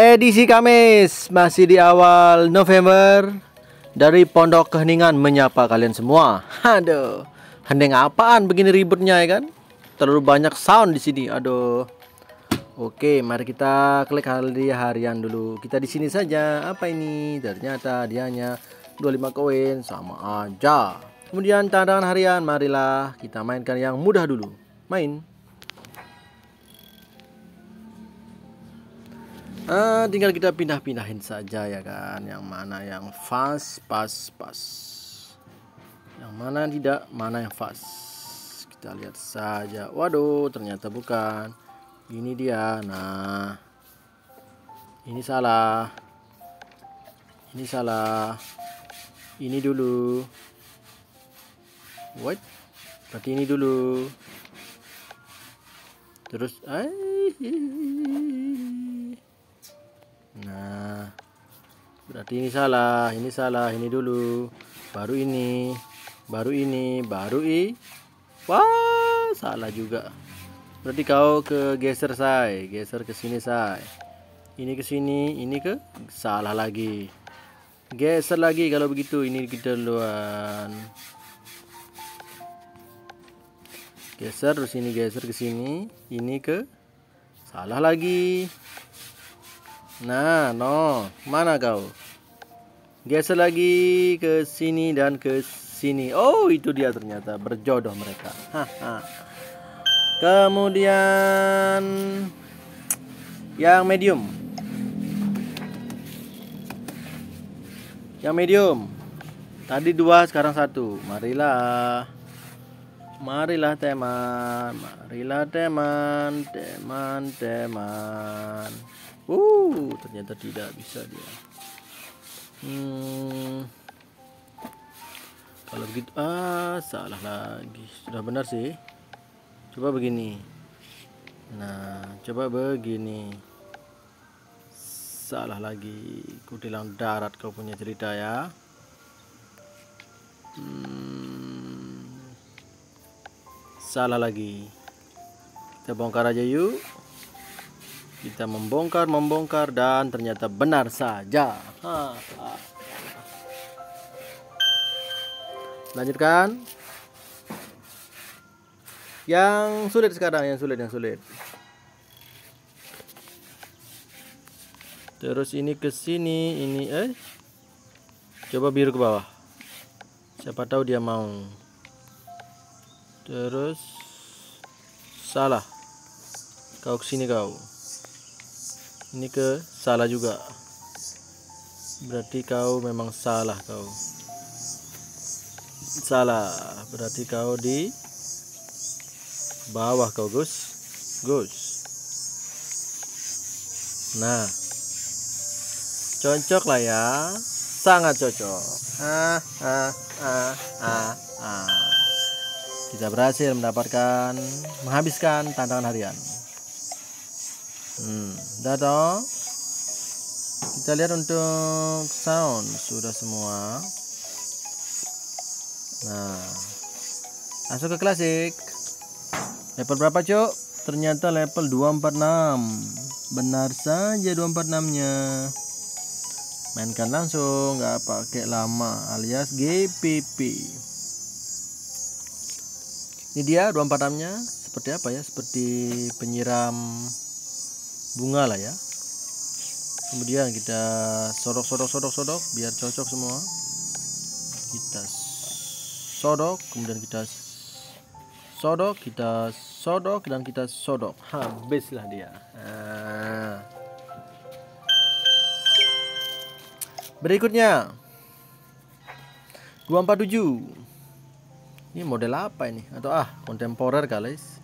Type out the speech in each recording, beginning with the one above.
Edisi Kamis masih di awal November dari Pondok Keheningan menyapa kalian semua. Aduh, hening apaan begini ributnya ya kan? Terlalu banyak sound di sini. Aduh. Oke, mari kita klik hari harian dulu. Kita di sini saja. Apa ini? Ternyata dianya 25 koin sama aja. Kemudian tantangan harian, marilah kita mainkan yang mudah dulu. Main. Uh, tinggal kita pindah-pindahin saja ya kan. Yang mana yang fast pas pas. Yang mana tidak mana yang fast. Kita lihat saja. Waduh ternyata bukan. Ini dia nah. Ini salah. Ini salah. Ini dulu. What? Berarti ini dulu. Terus ay Nah, berarti ini salah, ini salah, ini dulu, baru ini, baru ini, baru i. Wah, salah juga. Berarti kau ke geser saya, geser ke sini saya. Ini ke sini, ini ke salah lagi. Geser lagi kalau begitu, ini kita duluan. Geser terus ini geser ke sini, ini ke salah lagi. Nah, no. Mana kau? Geser lagi ke sini dan ke sini. Oh, itu dia ternyata berjodoh mereka. Kemudian yang medium. Yang medium. Tadi dua, sekarang satu. Marilah. Marilah teman, marilah teman, teman, teman. Uh, ternyata tidak bisa dia. Hmm. Kalau begitu, ah, salah lagi. Sudah benar sih. Coba begini. Nah, coba begini. Salah lagi. Kutilang darat kau punya cerita ya. Hmm. Salah lagi. Kita bongkar aja yuk. Kita membongkar, membongkar dan ternyata benar saja. Lanjutkan. Yang sulit sekarang, yang sulit, yang sulit. Terus ini ke sini, ini eh coba biru ke bawah. Siapa tahu dia mau. Terus salah. Kau ke sini kau ini ke salah juga. Berarti kau memang salah kau. Salah. Berarti kau di bawah kau Gus. Gus. Nah. Cocok lah ya. Sangat cocok. Ah ah ah ah ah kita berhasil mendapatkan menghabiskan tantangan harian hmm, dado kita lihat untuk sound. Sudah semua. Nah. Masuk ke klasik. Level berapa cuk? Ternyata level 246 benar saja 246 nya mainkan langsung. Nggak pakai lama. Alias GPP ini dia 246 nya seperti apa ya? Seperti penyiram bunga lah ya. Kemudian kita sodok sodok sodok sodok biar cocok semua. Kita sodok kemudian kita sodok kita sodok dan kita sodok. Habislah dia. Nah. berikutnya. 247 ini model apa ini? Atau ah kontemporer guys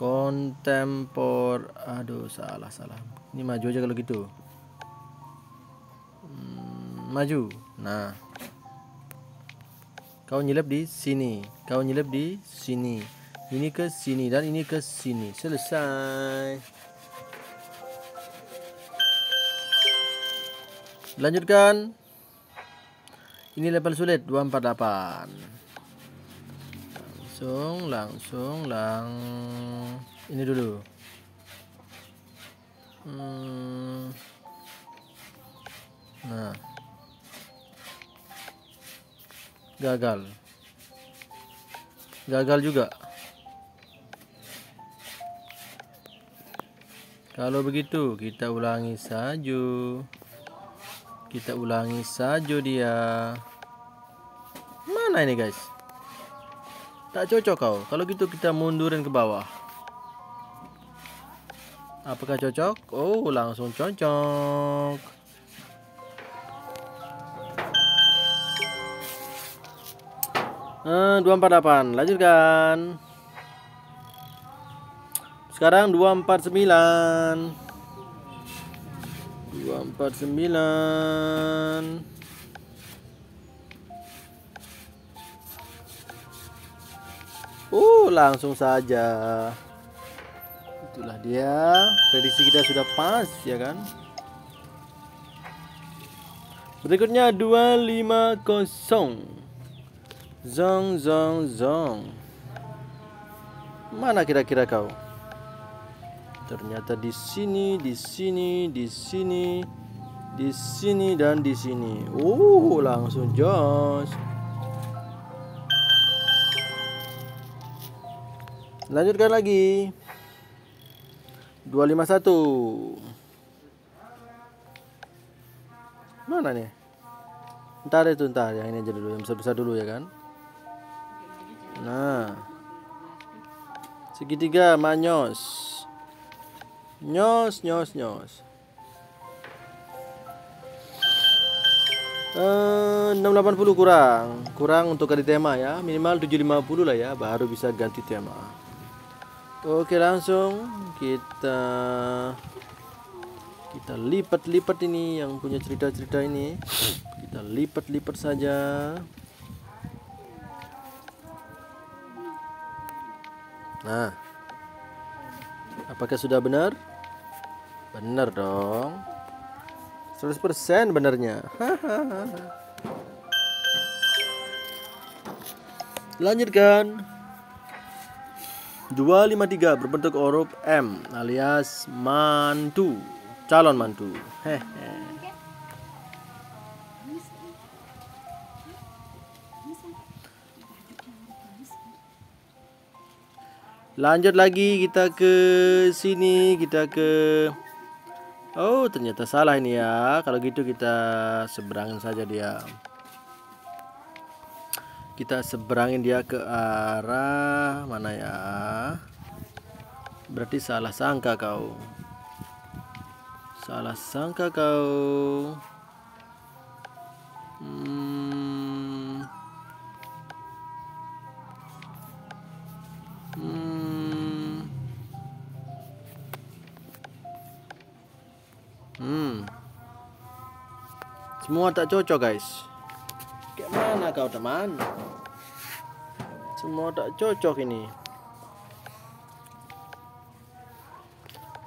kontempor aduh salah salah. Ini maju aja kalau gitu. Hmm, maju. Nah. Kau nyelip di sini. Kau nyelip di sini. Ini ke sini dan ini ke sini. Selesai. Lanjutkan. Ini level sulit. 248 langsung langsung lang ini dulu Hmm. Nah. Gagal. Gagal juga. Kalau begitu, kita ulangi saja. Kita ulangi saja dia. Mana ini, guys? Tak cocok kau. Kalau gitu kita mundurin ke bawah. Apakah cocok? Oh, langsung cocok. Eh, 248. Lanjutkan. Sekarang 249. 249. Uh, langsung saja. Itulah dia. Prediksi kita sudah pas, ya kan? Berikutnya 250. Zong zong zong. Mana kira-kira kau? Ternyata di sini, di sini, di sini, di sini dan di sini. Uh, langsung jos. Lanjutkan lagi. 251. Mana nih? Ntar itu ntar yang ini aja dulu, yang besar-besar dulu ya kan. Nah. Segitiga manyos. Nyos nyos nyos. Eh, 680 kurang. Kurang untuk ganti tema ya. Minimal 750 lah ya baru bisa ganti tema. Oke langsung kita kita lipat-lipat ini yang punya cerita-cerita ini. Kita lipat-lipat saja. Nah apakah sudah benar? Benar dong. 100% benarnya. Lanjutkan 253 berbentuk huruf M alias mantu, calon mantu. Hehe. Lanjut lagi kita ke sini, kita ke Oh, ternyata salah ini ya. Kalau gitu kita seberangin saja dia kita seberangin dia ke arah mana ya berarti salah sangka kau salah sangka kau hmm. Hmm. Hmm. Semua tak cocok guys Kayak mana kau teman? Semua tak cocok ini.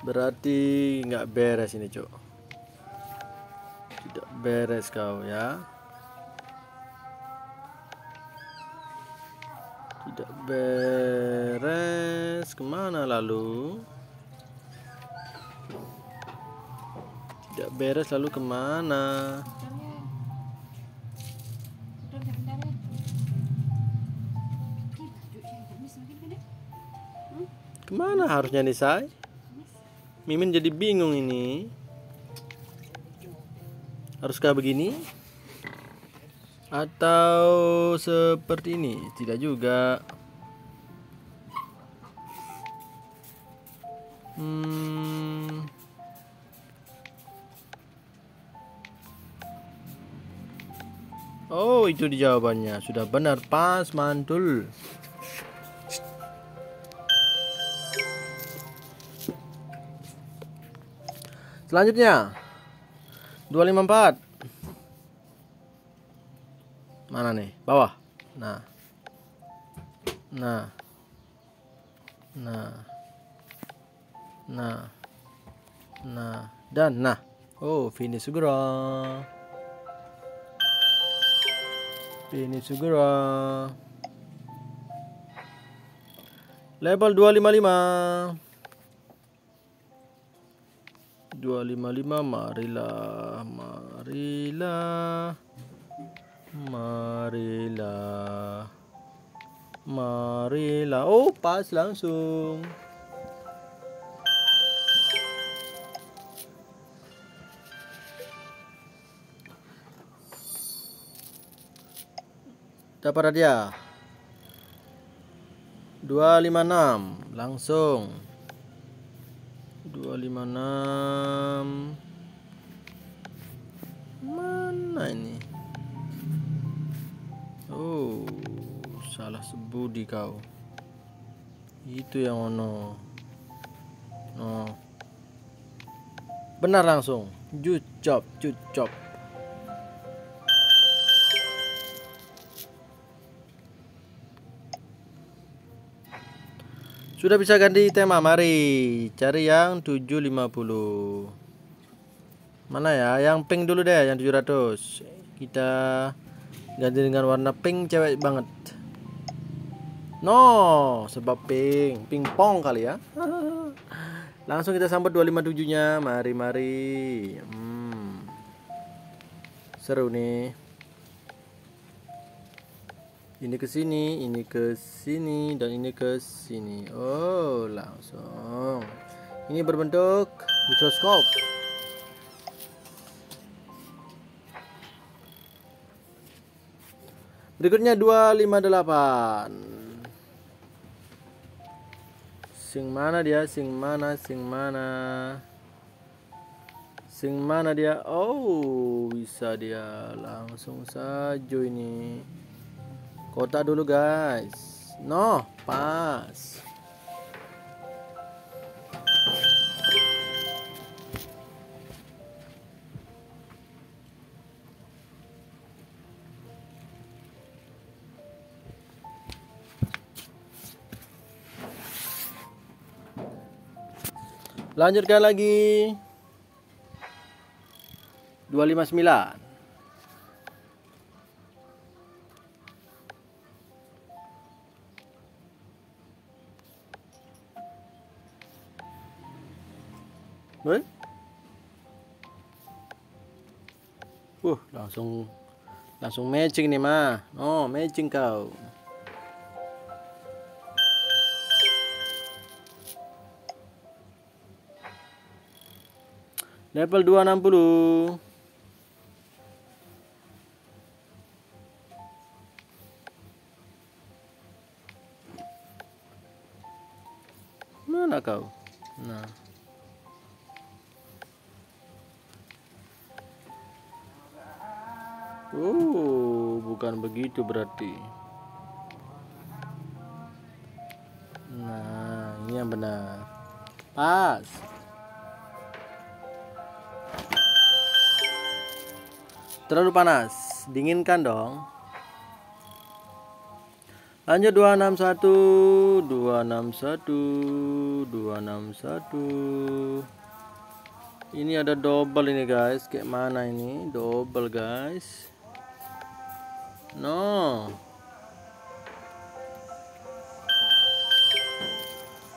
Berarti nggak beres ini, Cok. Tidak beres kau ya. Tidak beres. Ke mana lalu? Tidak beres lalu ke mana? Ke mana harusnya nih say? Mimin jadi bingung ini. Haruskah begini? Atau seperti ini? Tidak juga. Hmm. Oh, itu jawabannya. Sudah benar pas mantul. Selanjutnya 254 Mana nih? Bawah. Nah. Nah. Nah. Nah. Nah, dan nah. Oh, finish segera. Finish segera. Level 255. 255 marilah marilah marilah marilah. Oh pas langsung. Dapat dia 256 langsung 256 mana ini? Oh salah sebudi kau. Itu yang ono. No. Benar langsung. Jucop jucop Sudah bisa ganti tema, mari cari yang 750. Mana ya? Yang pink dulu deh, yang 700. Kita ganti dengan warna pink cewek banget. No, sebab pink, pingpong kali ya. Langsung kita sambut 257-nya. Mari, mari. Hmm. Seru nih ini ke sini, ini ke sini dan ini ke sini. Oh, langsung. Ini berbentuk mikroskop. Berikutnya 258. Sing mana dia? Sing mana? Sing mana? Sing mana dia? Oh, bisa dia langsung saja ini. Kota dulu guys. No, pas. Lanjutkan lagi. 259. Uh, langsung langsung matching nih mah. Oh, matching kau. Level 260. Mana kau? Nah. Oh, bukan begitu berarti. Nah, ini yang benar. Pas. Terlalu panas. Dinginkan dong. Lanjut 261, 261, 261. Ini ada double ini guys. Kayak mana ini? Double guys. No.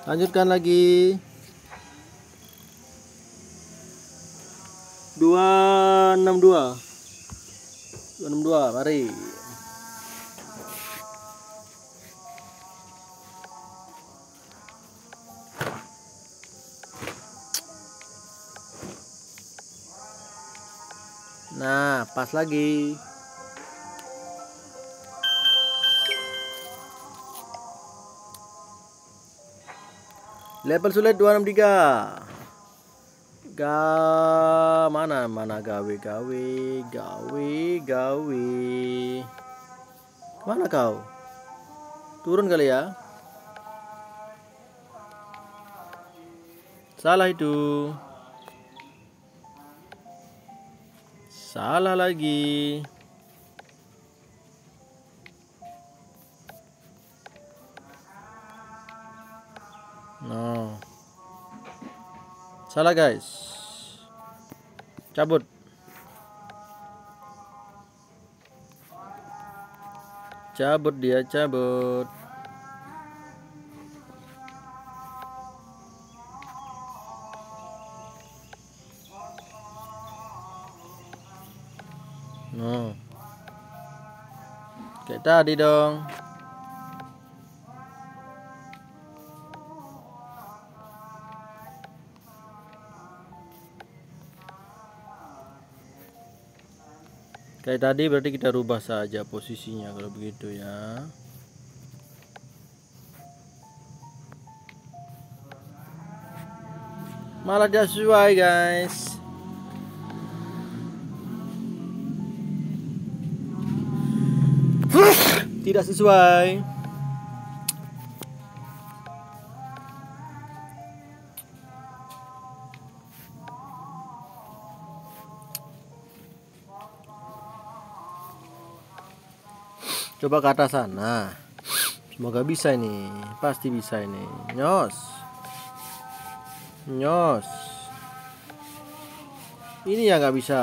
Lanjutkan lagi. Dua enam dua. Dua enam dua. Mari. Nah, pas lagi. Level sulit 263. Ga mana mana gawe gawe gawe gawe. Mana kau? Turun kali ya. Salah itu. Salah lagi. Salah guys. Cabut. Cabut dia cabut. No. Kayak tadi dong. Kayak tadi berarti kita rubah saja posisinya kalau begitu ya. Malah tidak sesuai guys. Tidak sesuai. Coba ke atas sana. Semoga bisa ini. Pasti bisa ini. Nyos. Nyos. Ini yang nggak bisa.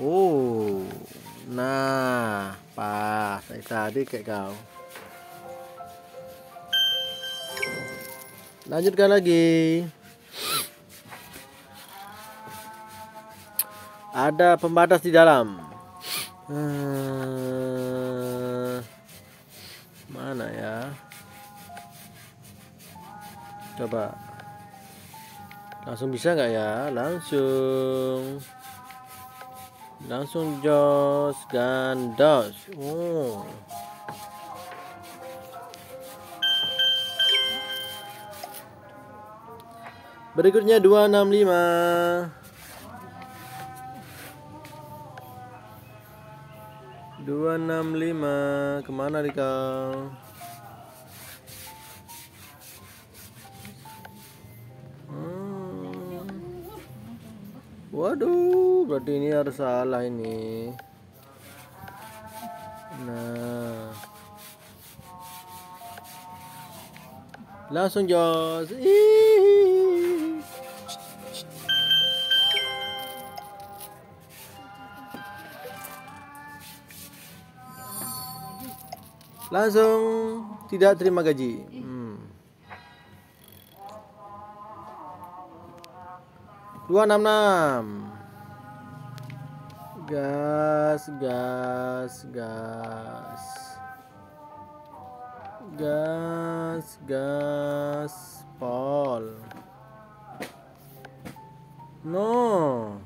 Oh. Nah, pas. Tadi kayak kau. Lanjutkan lagi. Ada pembatas di dalam. Hmm, mana ya? Coba. Langsung bisa nggak ya? Langsung. Langsung jos gandos. Oh. Berikutnya 265. 265 ke mana nih kau hmm. waduh berarti ini harus salah ini. Nah. Langsung jos. Ih. Langsung tidak terima gaji. Hmm. 266 gas gas gas gas gas pol no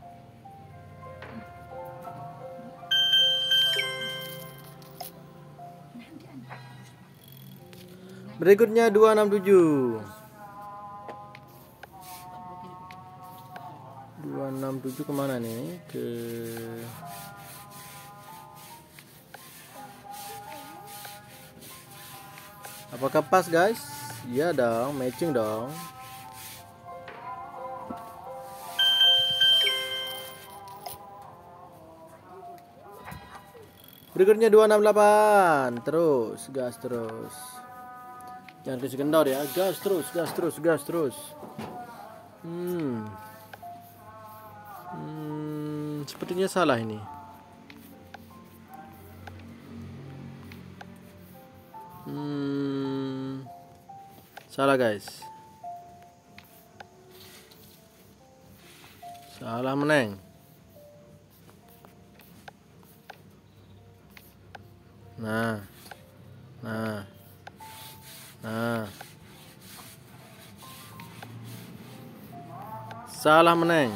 Berikutnya 267. 267 ke mana nih? Ke Apakah pas guys? Iya dong, matching dong. Berikutnya 268. Terus, gas terus. Jangan kasih kendor ya. Gas terus, gas terus, gas terus. Hmm. Hmm, sepertinya salah ini. Hmm. Salah guys. Salah meneng. Nah. Nah. Nah. Salah meneng.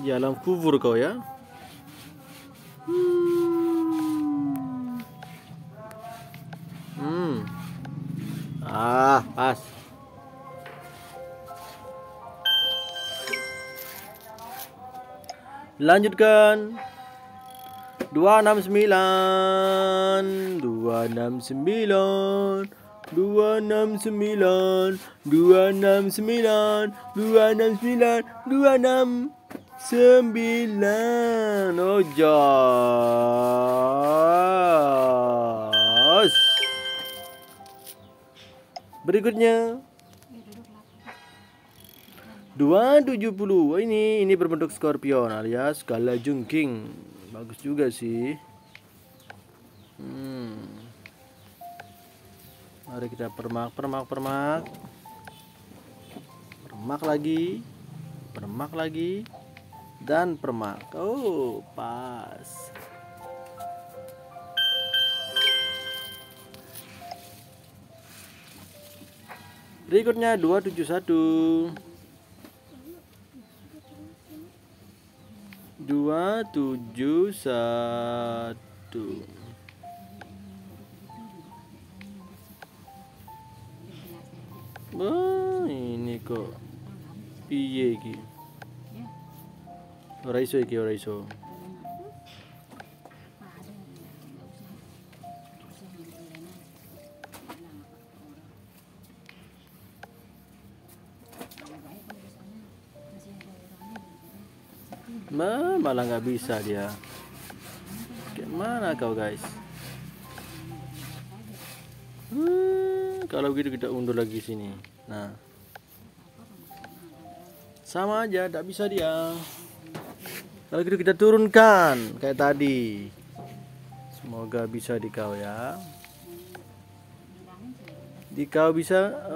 Di alam kubur kau ya. Hmm. Ah, pas. Lanjutkan. 269 269 269 269 269 269 Oh jos. Berikutnya. 270 ini ini berbentuk scorpion alias gala jungking bagus juga sih. Hmm. mari kita permak permak permak. Permak lagi. Permak lagi. Dan permak. Oh pas. Berikutnya 271 271 Wah, ini kok piye iki? Ora iso iki, ora iso. Malah nggak bisa dia. Gimana kau guys? Hmm, kalau gitu kita undur lagi sini. Nah, sama aja, tidak bisa dia. Kalau gitu kita turunkan kayak tadi. Semoga bisa di kau ya. Di kau bisa